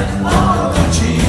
vesmír se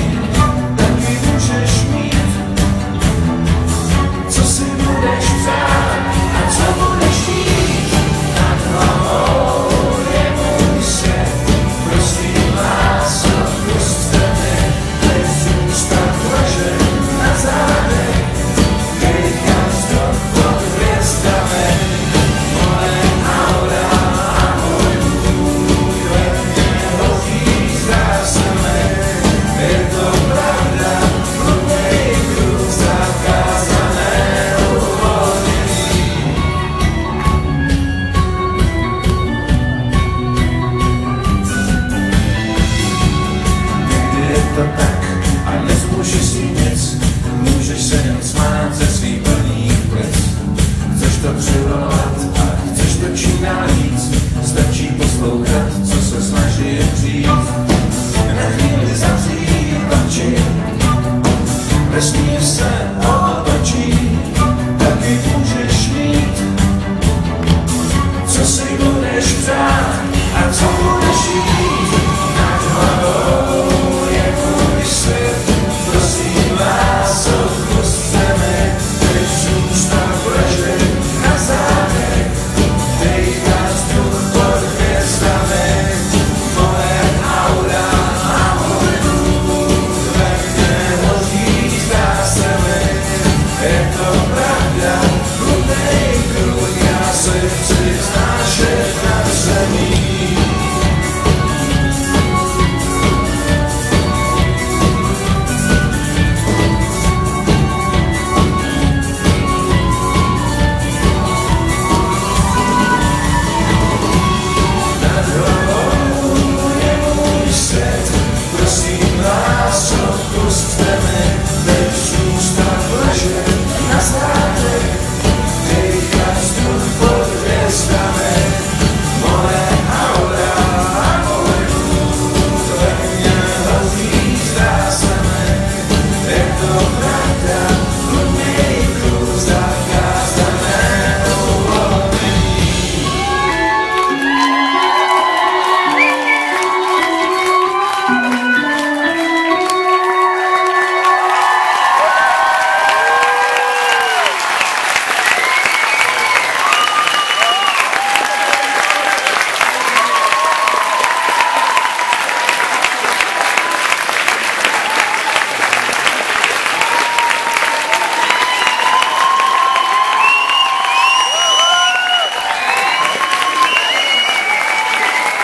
vesmír se otočí, taky Seven.